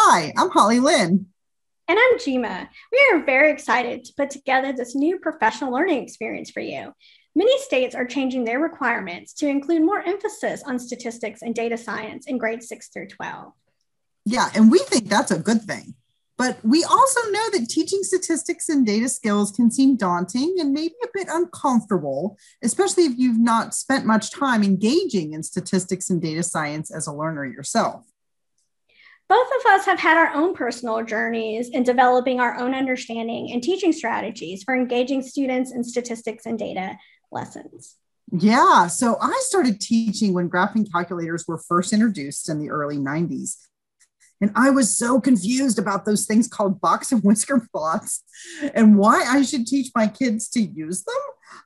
Hi, I'm Hollylynne. And I'm Gemma. We are very excited to put together this new professional learning experience for you. Many states are changing their requirements to include more emphasis on statistics and data science in grades 6 through 12. Yeah, and we think that's a good thing. But we also know that teaching statistics and data skills can seem daunting and maybe a bit uncomfortable, especially if you've not spent much time engaging in statistics and data science as a learner yourself. Both of us have had our own personal journeys in developing our own understanding and teaching strategies for engaging students in statistics and data lessons. Yeah, so I started teaching when graphing calculators were first introduced in the early 90s. And I was so confused about those things called box and whisker plots and why I should teach my kids to use them.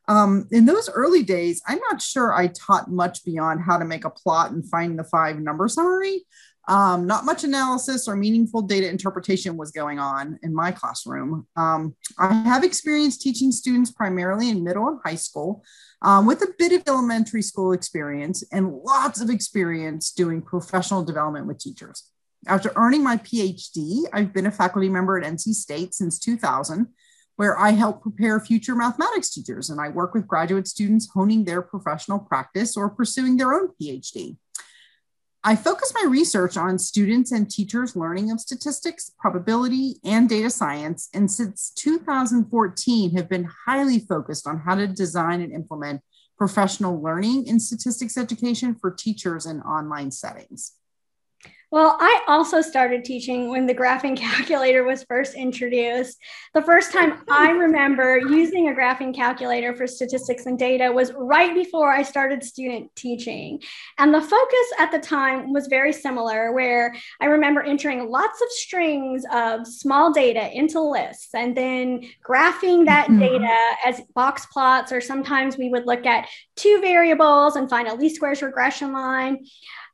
Um, in those early days, I'm not sure I taught much beyond how to make a plot and find the five number summary. Um, not much analysis or meaningful data interpretation was going on in my classroom. Um, I have experience teaching students primarily in middle and high school um, with a bit of elementary school experience and lots of experience doing professional development with teachers. After earning my PhD, I've been a faculty member at NC State since 2000, where I help prepare future mathematics teachers and I work with graduate students honing their professional practice or pursuing their own PhD. I focus my research on students and teachers learning of statistics, probability, and data science, and since 2014 have been highly focused on how to design and implement professional learning in statistics education for teachers in online settings. Well, I also started teaching when the graphing calculator was first introduced. The first time I remember using a graphing calculator for statistics and data was right before I started student teaching. And the focus at the time was very similar, where I remember entering lots of strings of small data into lists and then graphing that mm-hmm. data as box plots, or sometimes we would look at two variables and find a least squares regression line.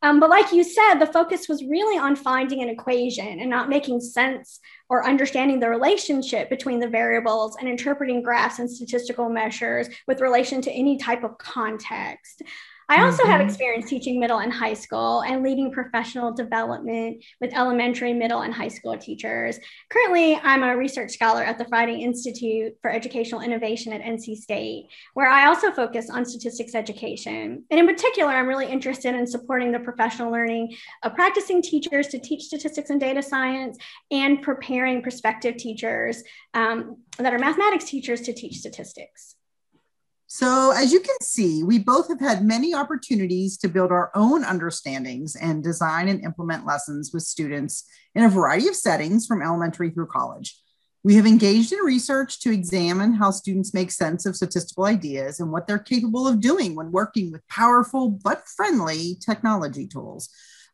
Um, but like you said, the focus was really on finding an equation and not making sense or understanding the relationship between the variables and interpreting graphs and statistical measures with relation to any type of context. I also mm-hmm. have experience teaching middle and high school and leading professional development with elementary, middle, and high school teachers. Currently, I'm a research scholar at the Friday Institute for Educational Innovation at NC State, where I also focus on statistics education. And in particular, I'm really interested in supporting the professional learning of practicing teachers to teach statistics and data science and preparing prospective teachers um, that are mathematics teachers to teach statistics. So, as you can see, we both have had many opportunities to build our own understandings and design and implement lessons with students in a variety of settings from elementary through college. We have engaged in research to examine how students make sense of statistical ideas and what they're capable of doing when working with powerful but friendly technology tools.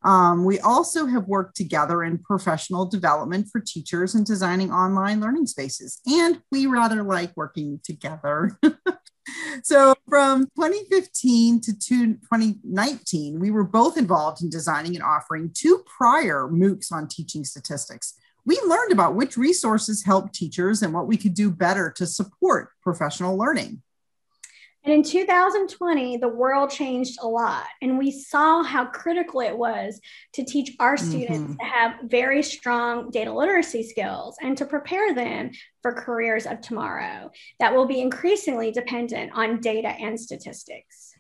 Um, we also have worked together in professional development for teachers and designing online learning spaces. And we rather like working together. so from 2015 to 2019, we were both involved in designing and offering two prior MOOCs on teaching statistics. We learned about which resources help teachers and what we could do better to support professional learning. And in 2020, the world changed a lot. And we saw how critical it was to teach our students mm-hmm. to have very strong data literacy skills and to prepare them for careers of tomorrow that will be increasingly dependent on data and statistics.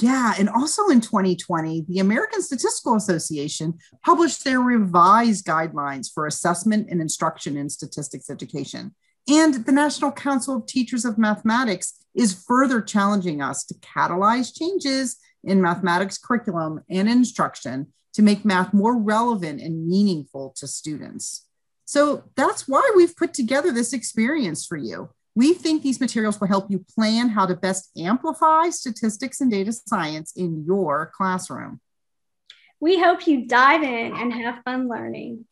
Yeah, and also in 2020, the American Statistical Association published their revised guidelines for assessment and instruction in statistics education. And the National Council of Teachers of Mathematics is further challenging us to catalyze changes in mathematics curriculum and instruction to make math more relevant and meaningful to students. So that's why we've put together this experience for you. We think these materials will help you plan how to best amplify statistics and data science in your classroom. We hope you dive in and have fun learning.